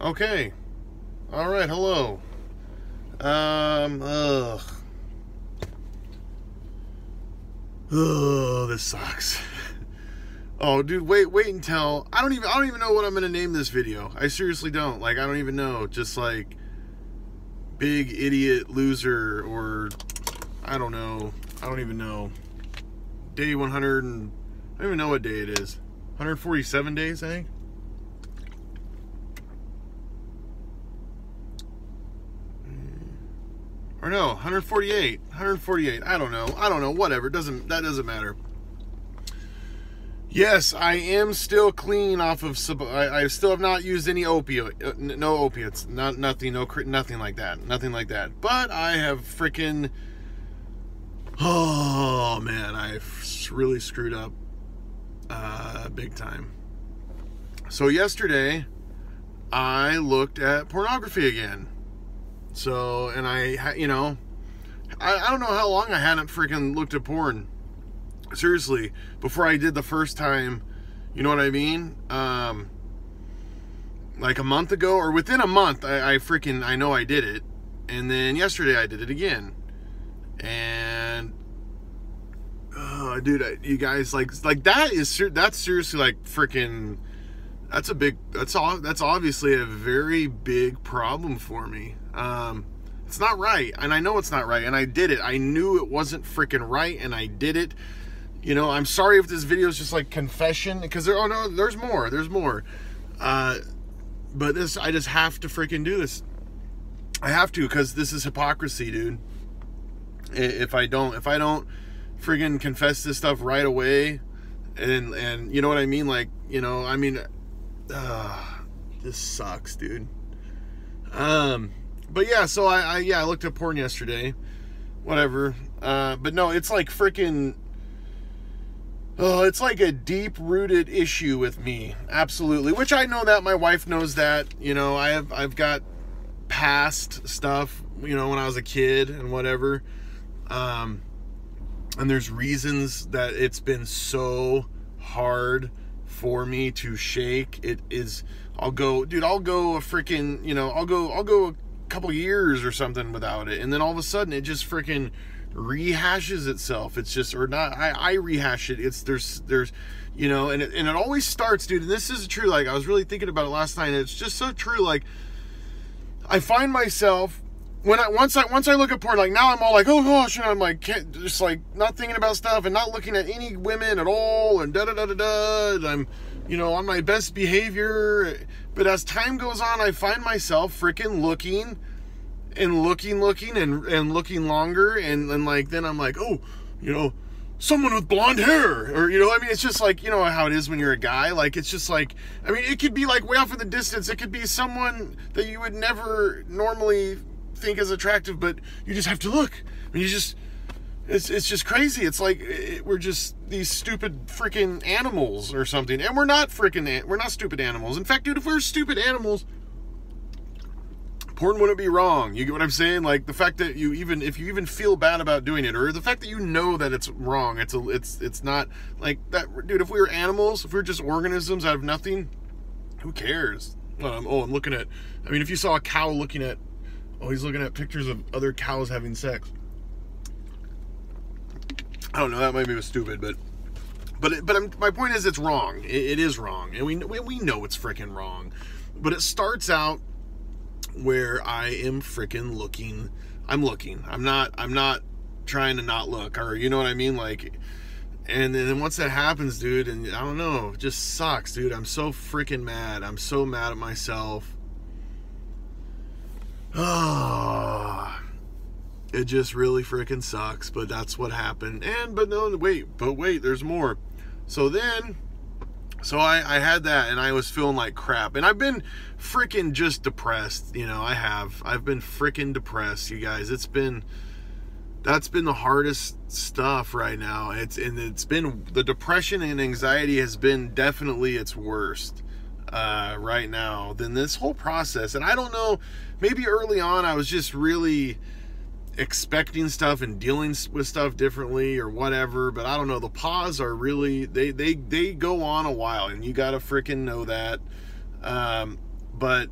Okay. All right. Hello. Um. Ugh. Oh, this sucks. Oh, dude, wait, wait until I don't even I don't even know what I'm gonna name this video. I seriously don't. Like, I don't even know. Just like big idiot loser or I don't know. I don't even know. Day 100 and I don't even know what day it is. 147 days, I think. Or no, 148. 148. I don't know. I don't know. Whatever. Doesn't that doesn't matter. Yes, I am still clean off of. I, I still have not used any opioid, uh, no opiates, not nothing, no nothing like that, nothing like that. But I have freaking. Oh man, I've really screwed up, uh, big time. So yesterday, I looked at pornography again. So, and I, you know, I, I don't know how long I hadn't freaking looked at porn. Seriously, before I did the first time, you know what I mean? Um, like a month ago or within a month, I, I freaking, I know I did it. And then yesterday I did it again. And, oh, dude, I, you guys, like, like that is, that's seriously like freaking, that's a big, that's all, that's obviously a very big problem for me. Um, it's not right, and I know it's not right, and I did it. I knew it wasn't freaking right, and I did it. You know, I'm sorry if this video is just like confession, because there. Oh no, there's more. There's more. Uh, but this, I just have to freaking do this. I have to, because this is hypocrisy, dude. If I don't, if I don't freaking confess this stuff right away, and and you know what I mean, like you know, I mean, uh, this sucks, dude. Um but yeah, so I, I yeah I looked at porn yesterday, whatever. Uh, but no, it's like freaking. Oh, it's like a deep rooted issue with me, absolutely. Which I know that my wife knows that. You know, I have I've got past stuff. You know, when I was a kid and whatever. Um, and there's reasons that it's been so hard for me to shake. It is. I'll go, dude. I'll go a freaking. You know, I'll go. I'll go a couple years or something without it and then all of a sudden it just freaking rehashes itself it's just or not I, I rehash it it's there's there's you know and it, and it always starts dude and this is true like i was really thinking about it last night and it's just so true like i find myself when I once I once I look at porn, like now I'm all like, oh gosh, and I'm like just like not thinking about stuff and not looking at any women at all, and da da da da da. I'm, you know, on my best behavior. But as time goes on, I find myself freaking looking and looking, looking, and and looking longer, and and like then I'm like, oh, you know, someone with blonde hair, or you know, I mean, it's just like you know how it is when you're a guy. Like it's just like, I mean, it could be like way off in the distance. It could be someone that you would never normally think is attractive, but you just have to look. I mean, you just it's it's just crazy. It's like it, we're just these stupid freaking animals or something, and we're not freaking we're not stupid animals. In fact, dude, if we are stupid animals, porn wouldn't be wrong. You get what I'm saying? Like the fact that you even if you even feel bad about doing it, or the fact that you know that it's wrong. It's a it's it's not like that, dude. If we were animals, if we are just organisms out of nothing, who cares? Um, oh, I'm looking at. I mean, if you saw a cow looking at, oh, he's looking at pictures of other cows having sex. I don't know. That might be stupid, but but it, but I'm, my point is, it's wrong. It, it is wrong, and we we know it's freaking wrong. But it starts out where I am freaking looking. I'm looking. I'm not. I'm not trying to not look, or you know what I mean, like. And then once that happens, dude, and I don't know, just sucks, dude. I'm so freaking mad. I'm so mad at myself. Ah. It just really freaking sucks, but that's what happened. And but no, wait, but wait, there's more. So then, so I, I had that, and I was feeling like crap, and I've been freaking just depressed. You know, I have. I've been freaking depressed, you guys. It's been that's been the hardest stuff right now. It's and it's been the depression and anxiety has been definitely its worst uh, right now than this whole process. And I don't know, maybe early on I was just really expecting stuff and dealing with stuff differently or whatever but i don't know the PAWS are really they they they go on a while and you gotta freaking know that um but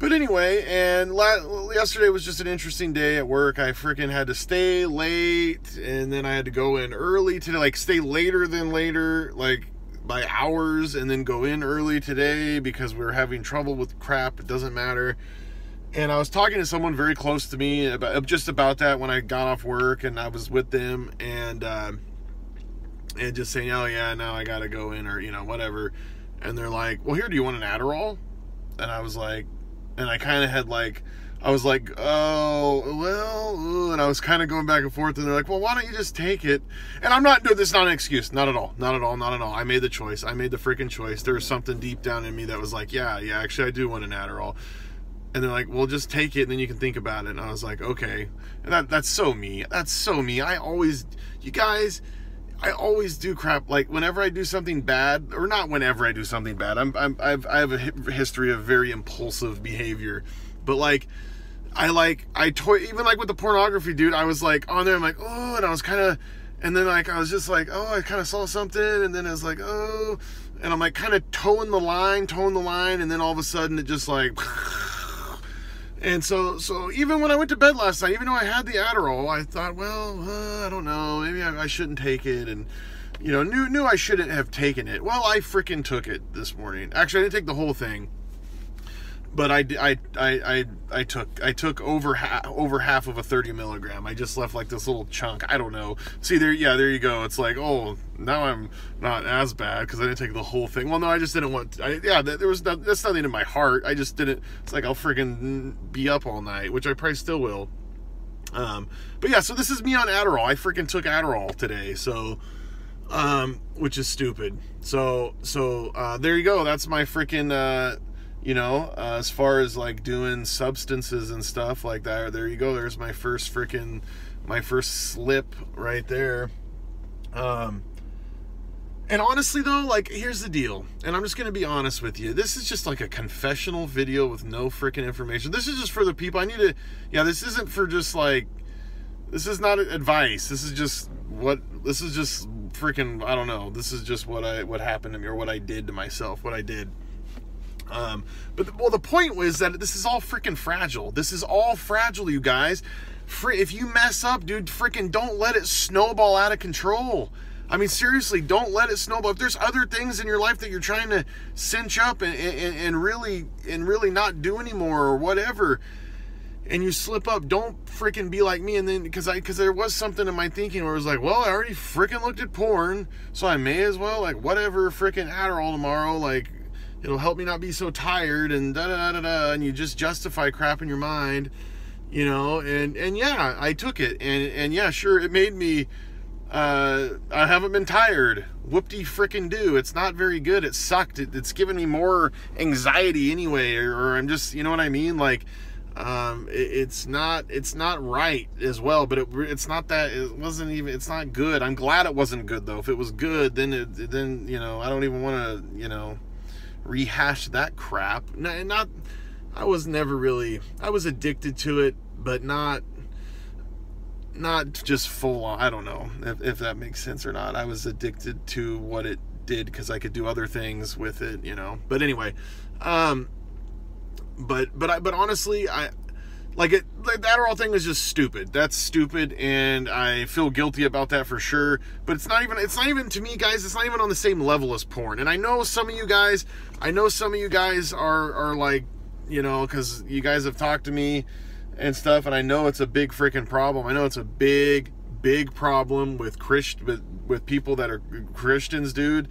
but anyway, and la- yesterday was just an interesting day at work. I freaking had to stay late, and then I had to go in early today, like stay later than later, like by hours, and then go in early today because we were having trouble with crap. It doesn't matter. And I was talking to someone very close to me about just about that when I got off work, and I was with them, and uh, and just saying, oh yeah, now I gotta go in or you know whatever. And they're like, well, here, do you want an Adderall? And I was like, and I kind of had like, I was like, oh, well, uh, and I was kind of going back and forth, and they're like, well, why don't you just take it? And I'm not, no, this is not an excuse. Not at all. Not at all. Not at all. I made the choice. I made the freaking choice. There was something deep down in me that was like, yeah, yeah, actually, I do want an Adderall. And they're like, well, just take it, and then you can think about it. And I was like, okay. And that, that's so me. That's so me. I always, you guys, I always do crap like whenever I do something bad, or not whenever I do something bad. I'm, I'm I've I have a history of very impulsive behavior, but like I like I toy even like with the pornography, dude. I was like on there, I'm like oh, and I was kind of, and then like I was just like oh, I kind of saw something, and then I was like oh, and I'm like kind of toeing the line, toeing the line, and then all of a sudden it just like. And so, so even when I went to bed last night, even though I had the Adderall, I thought, well, uh, I don't know, maybe I, I, shouldn't take it, and you know, knew knew I shouldn't have taken it. Well, I freaking took it this morning. Actually, I didn't take the whole thing but I, I, I, I, I took I took over half over half of a 30 milligram. I just left like this little chunk. I don't know. See there, yeah, there you go. It's like oh now I'm not as bad because I didn't take the whole thing. Well, no, I just didn't want. I, yeah, there was no, that's nothing in my heart. I just didn't. It's like I'll freaking be up all night, which I probably still will. Um, but yeah, so this is me on Adderall. I freaking took Adderall today, so um, which is stupid. So so uh, there you go. That's my freaking. Uh, you know, uh, as far as like doing substances and stuff like that, there you go. There's my first freaking, my first slip right there. Um, and honestly though, like here's the deal, and I'm just gonna be honest with you. This is just like a confessional video with no freaking information. This is just for the people. I need to, yeah. This isn't for just like, this is not advice. This is just what. This is just freaking. I don't know. This is just what I what happened to me or what I did to myself. What I did. Um, but the, well, the point was that this is all freaking fragile. This is all fragile, you guys. if you mess up, dude, freaking don't let it snowball out of control. I mean, seriously, don't let it snowball. If there's other things in your life that you're trying to cinch up and, and, and really and really not do anymore or whatever, and you slip up, don't freaking be like me. And then because I because there was something in my thinking where it was like, well, I already freaking looked at porn, so I may as well like whatever freaking Adderall tomorrow, like it'll help me not be so tired and da da da da and you just justify crap in your mind you know and and yeah i took it. And and yeah sure it made me uh i haven't been tired. Whoopty frickin' do. It's not very good. It sucked. It, it's given me more anxiety anyway or, or, i'm just you know what i mean? Like um it, it's not it's not right as well but it, it's not that it wasn't even it's not good. I'm glad it wasn't good though. If it was good then it then you know i don't even want to you know rehash that crap. Not, not, I was never really, I was addicted to it, but not, not just full on. I don't know if, if that makes sense or not. I was addicted to what it did because I could do other things with it, you know. But anyway, um, but but I but honestly, I like it like that all thing is just stupid. That's stupid and i feel guilty about that for sure. But it's not even it's not even to me guys it's not even on the same level as porn. And i know some of you guys i know some of you guys are are like you know because you guys have talked to me and stuff and i know it's a big freaking problem. I know it's a big big problem with christ with with people that are christians dude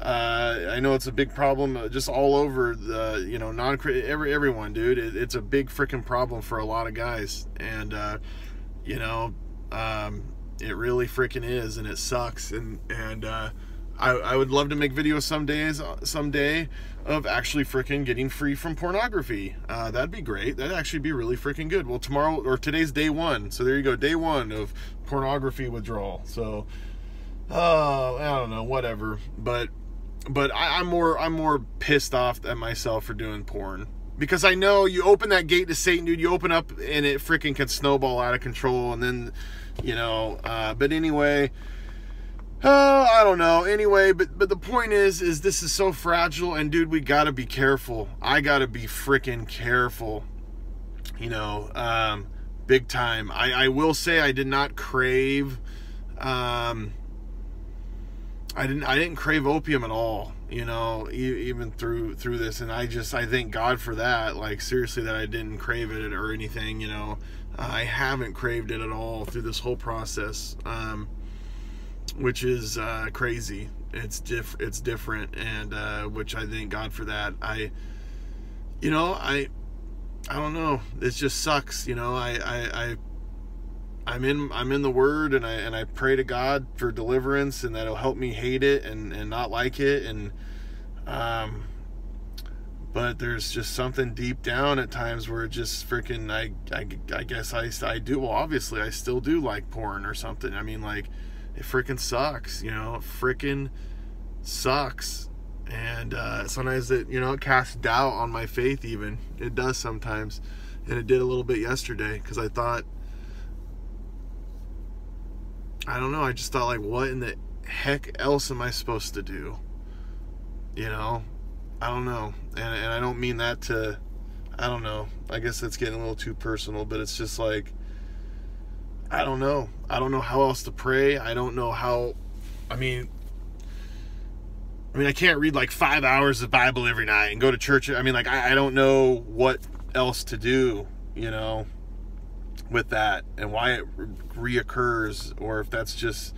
uh, I know it's a big problem uh, just all over the you know non every everyone, dude. It, it's a big freaking problem for a lot of guys, and uh, you know um, it really freaking is, and it sucks. And and uh, I, I would love to make videos some days uh, someday of actually freaking getting free from pornography. Uh, that'd be great. That'd actually be really freaking good. Well, tomorrow or today's day one, so there you go, day one of pornography withdrawal. So. Oh, I don't know, whatever. But but I, I'm more I'm more pissed off at myself for doing porn because I know you open that gate to Satan, dude. You open up and it freaking can snowball out of control, and then you know. Uh, but anyway, Oh, I don't know. Anyway, but but the point is, is this is so fragile, and dude, we gotta be careful. I gotta be freaking careful. You know, um, big time. I I will say I did not crave. Um, I didn't I didn't crave opium at all. You know, even through through this, and I just I thank God for that. Like seriously, that I didn't crave it or anything. You know, I haven't craved it at all through this whole process. Um, which is uh, crazy. It's diff it's different, and uh, which I thank God for that. I, you know, I, I don't know. It just sucks. You know, I, I, I I'm in I'm in the Word, and I and I pray to God for deliverance, and that'll help me hate it and and not like it, and um. But there's just something deep down at times where it just freaking I, I I guess I I do well obviously I still do like porn or something. I mean like it freaking sucks, you know, freaking sucks. And uh, sometimes it, you know, it casts doubt on my faith, even. It does sometimes. And it did a little bit yesterday because I thought, I don't know, I just thought, like, what in the heck else am I supposed to do? You know? I don't know. And, and I don't mean that to, I don't know. I guess that's getting a little too personal, but it's just like, I don't know. I don't know how else to pray. I don't know how. I mean, I mean, I can't read like five hours of Bible every night and go to church. I mean, like, I, I don't know what else to do, you know, with that and why it reoccurs or if that's just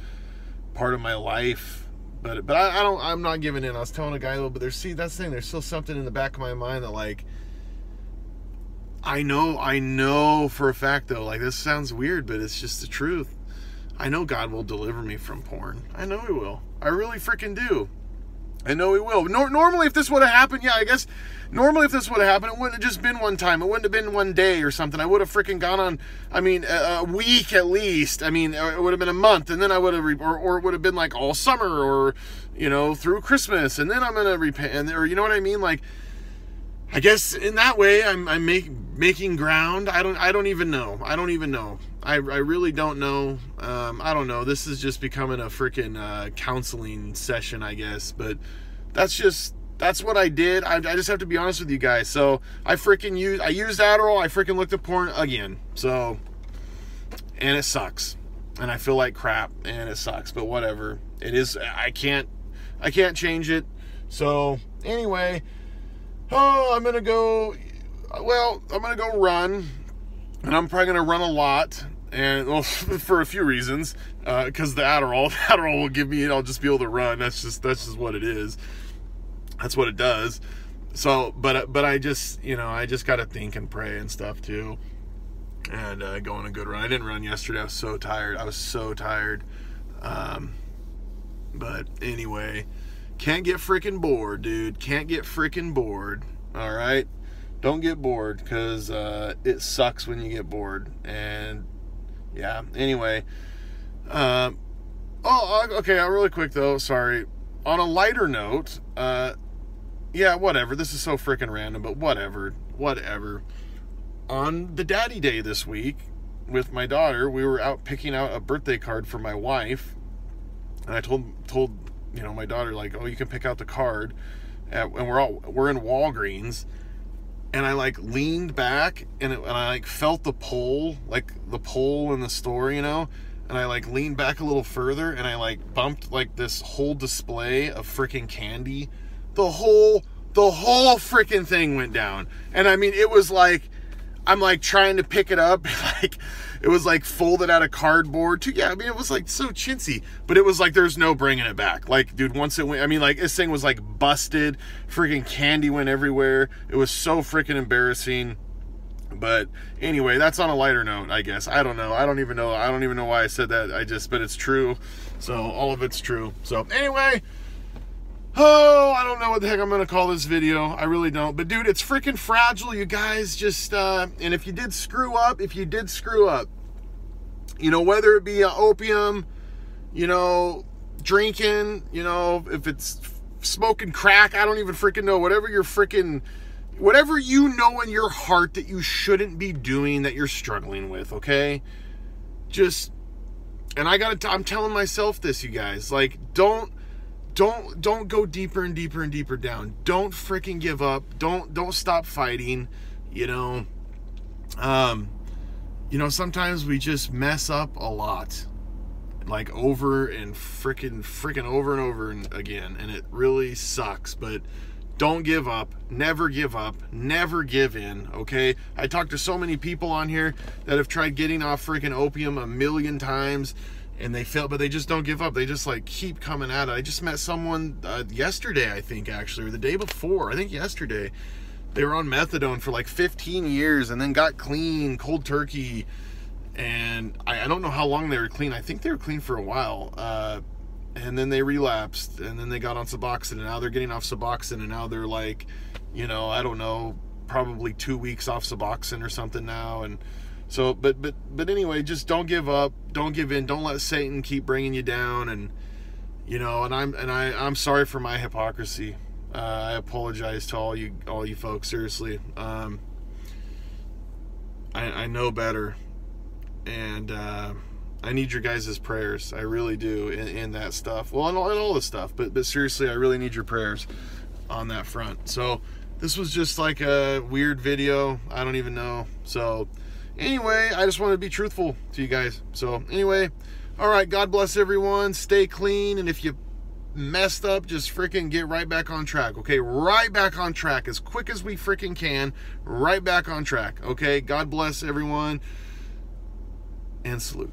part of my life. But but I, I don't. I'm not giving in. I was telling a guy a little, but there's see that's the thing. There's still something in the back of my mind that like I know, I know for a fact though, like this sounds weird, but it's just the truth. I know God will deliver me from porn. I know He will. I really freaking do. I know He will. Nor- normally, if this would have happened, yeah, I guess normally if this would have happened, it wouldn't have just been one time. It wouldn't have been one day or something. I would have freaking gone on. I mean, a, a week at least. I mean, it would have been a month, and then I would have, or, or it would have been like all summer, or you know, through Christmas, and then I'm gonna repent, or you know what I mean, like I guess in that way I'm I'm make, making ground. I don't I don't even know. I don't even know. I, I really don't know. Um, I don't know. This is just becoming a freaking uh, counseling session, I guess. But that's just that's what I did. I, I just have to be honest with you guys. So I freaking used I used Adderall. I freaking looked at porn again. So and it sucks, and I feel like crap, and it sucks. But whatever. It is. I can't I can't change it. So anyway oh, I'm gonna go. Well, I'm gonna go run, and I'm probably gonna run a lot, and well, for a few reasons, because uh, the Adderall, the Adderall will give me, and I'll just be able to run. That's just that's just what it is. That's what it does. So, but but I just you know I just gotta think and pray and stuff too, and uh, go on a good run. I didn't run yesterday. I was so tired. I was so tired. Um, but anyway. Can't get freaking bored, dude. Can't get freaking bored. All right? Don't get bored because uh, it sucks when you get bored. And yeah, anyway. Uh, oh, okay. Really quick though. Sorry. On a lighter note, uh, yeah, whatever. This is so freaking random, but whatever. Whatever. On the daddy day this week with my daughter, we were out picking out a birthday card for my wife. And I told told you know my daughter like oh you can pick out the card and we're all we're in walgreens and i like leaned back and, it, and i like felt the pole like the pole in the store you know? And i like leaned back a little further and i like bumped like this whole display of freaking candy. The whole the whole freaking thing went down. And i mean it was like i'm like trying to pick it up like it was like folded out of cardboard too. Yeah, I mean it was like so chintzy, but it was like there's no bringing it back. Like, dude, once it went, I mean, like this thing was like busted. Freaking candy went everywhere. It was so freaking embarrassing. But anyway, that's on a lighter note, I guess. I don't know. I don't even know. I don't even know why I said that. I just, but it's true. So all of it's true. So anyway. Oh, I don't know what the heck I'm going to call this video. I really don't. But dude, it's freaking fragile. You guys just, uh, and if you did screw up, if you did screw up, you know, whether it be uh, opium, you know, drinking, you know, if it's smoking crack, I don't even freaking know. Whatever you're freaking, whatever you know in your heart that you shouldn't be doing that you're struggling with, okay? Just and I got to I'm telling myself this you guys. Like don't don't don't go deeper and deeper and deeper down. Don't freaking give up. Don't don't stop fighting, you know. Um you know, sometimes we just mess up a lot. Like over and freaking freaking over and over and again and it really sucks, but don't give up. Never give up. Never give in. Okay. I talked to so many people on here that have tried getting off freaking opium a million times and they fail, but they just don't give up. They just like keep coming at it. I just met someone uh, yesterday, I think, actually, or the day before. I think yesterday. They were on methadone for like 15 years and then got clean, cold turkey. And I, I don't know how long they were clean. I think they were clean for a while. Uh, and then they relapsed and then they got on Suboxone and now they're getting off Suboxone and now they're like, you know, I don't know, probably two weeks off Suboxone or something now and so but but but anyway, just don't give up, don't give in, don't let Satan keep bringing you down and you know, and I'm and I I'm sorry for my hypocrisy. Uh, I apologize to all you all you folks seriously. Um, I I know better and uh I need your guys' prayers. I really do in, in that stuff. Well, and all, and all this stuff, but but seriously, I really need your prayers on that front. So this was just like a weird video. I don't even know. So anyway, I just want to be truthful to you guys. So anyway, all right. God bless everyone. Stay clean, and if you messed up, just freaking get right back on track. Okay, right back on track as quick as we freaking can. Right back on track. Okay. God bless everyone, and salute.